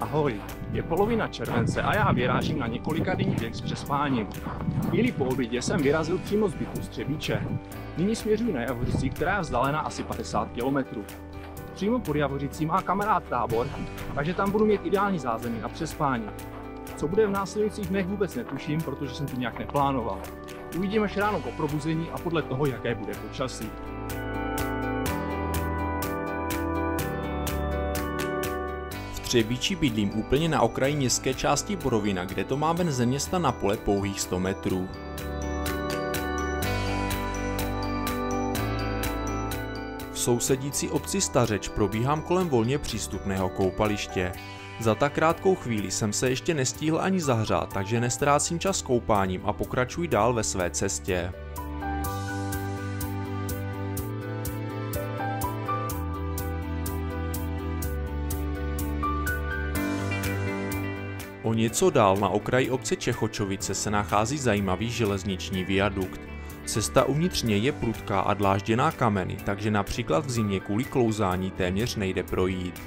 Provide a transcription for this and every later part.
Ahoj, je polovina července a já vyrážím na několika denní běh s přespáním. Chvíli po obědě jsem vyrazil přímo z bytu z Třebíče. Nyní směřuji na Javořici, která je vzdálená asi 50 km. Přímo pod Javořicí má kamarád tábor, takže tam budu mít ideální zázemí na přespání. Co bude v následujících dnech vůbec netuším, protože jsem to nějak neplánoval. Uvidíme až ráno po probuzení a podle toho, jaké bude počasí. Třebíči bydlím úplně na okraji městské části Borovina, kde to má ven ze města na pole pouhých 100 metrů. V sousedící obci Stařeč probíhám kolem volně přístupného koupaliště. Za tak krátkou chvíli jsem se ještě nestihl ani zahřát, takže nestrácím čas koupáním a pokračuji dál ve své cestě. O něco dál na okraji obce Čechočovice se nachází zajímavý železniční viadukt. Cesta uvnitř něj je prudká a dlážděná kameny, takže například v zimě kvůli klouzání téměř nejde projít.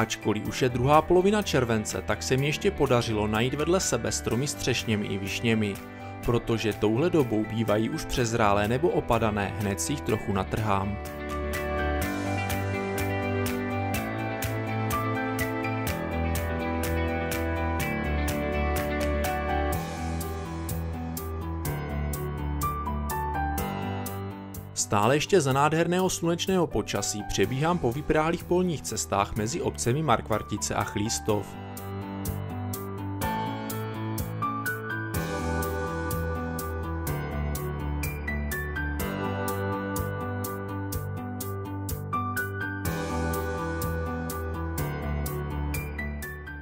Ačkoliv už je druhá polovina července, tak se mi ještě podařilo najít vedle sebe stromy s třešněmi i višněmi. Protože touhle dobou bývají už přezrálé nebo opadané, hned si jich trochu natrhám. Stále ještě za nádherného slunečného počasí přebíhám po vypráhlých polních cestách mezi obcemi Markvartice a Chlístov.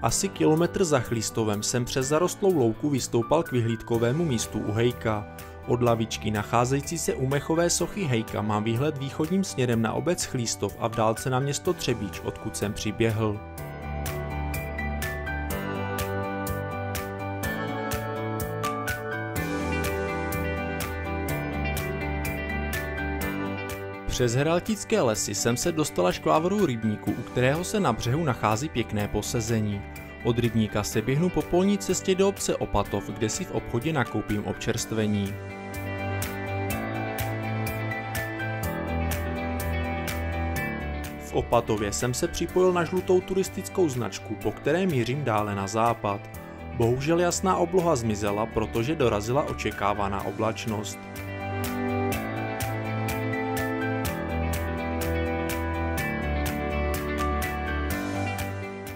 Asi kilometr za Chlístovem jsem přes zarostlou louku vystoupal k vyhlídkovému místu u Hejka. Od lavičky nacházející se u mechové sochy Hejka mám výhled východním směrem na obec Chlístov a v dálce na město Třebíč, odkud jsem přiběhl. Přes Heraltické lesy jsem se dostal až k Lávoru rybníku, u kterého se na břehu nachází pěkné posezení. Od rybníka se běhnu po polní cestě do obce Opatov, kde si v obchodě nakoupím občerstvení. Opatově jsem se připojil na žlutou turistickou značku, po které mířím dále na západ. Bohužel jasná obloha zmizela, protože dorazila očekávaná oblačnost.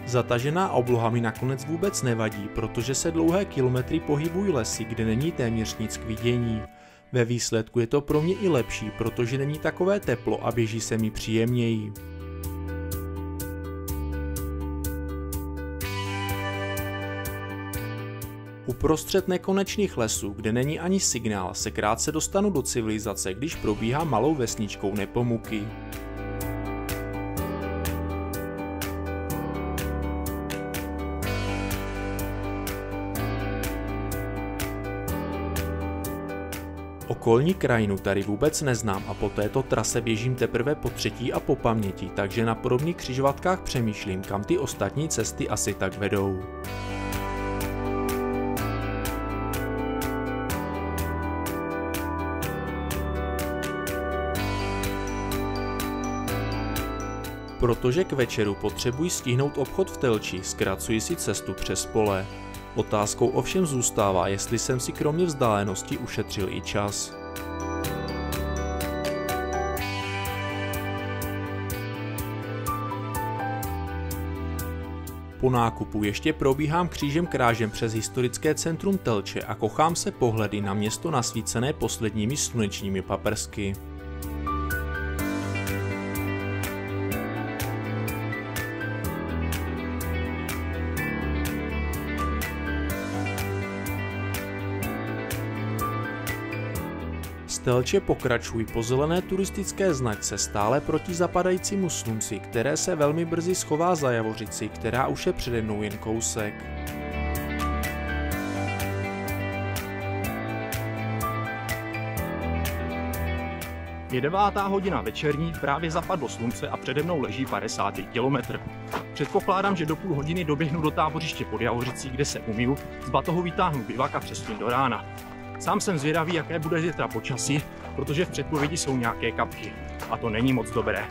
Zatažená obloha mi nakonec vůbec nevadí, protože se dlouhé kilometry pohybují lesy, kde není téměř nic k vidění. Ve výsledku je to pro mě i lepší, protože není takové teplo a běží se mi příjemněji. Uprostřed nekonečných lesů, kde není ani signál, se krátce dostanu do civilizace, když probíhá malou vesničkou Nepomuky. Okolní krajinu tady vůbec neznám a po této trase běžím teprve po třetí a po paměti, takže na podobných křižovatkách přemýšlím, kam ty ostatní cesty asi tak vedou. Protože k večeru potřebuji stihnout obchod v Telči, zkracuji si cestu přes pole. Otázkou ovšem zůstává, jestli jsem si kromě vzdálenosti ušetřil i čas. Po nákupu ještě probíhám křížem krážem přes historické centrum Telče a kochám se pohledy na město nasvícené posledními slunečními paprsky. Stelče pokračují po zelené turistické značce stále proti zapadajícímu slunci, které se velmi brzy schová za Javořici, která už je přede mnou jen kousek. Je devátá hodina večerní, právě zapadlo slunce a přede mnou leží 50. kilometr. Předpokládám, že do půl hodiny doběhnu do tábořiště pod Javořicí, kde se umiju, z batohu vytáhnu bivak a přesně do rána. Sám jsem zvědavý, jaké bude zítra počasí, protože v předpovědi jsou nějaké kapky. A to není moc dobré.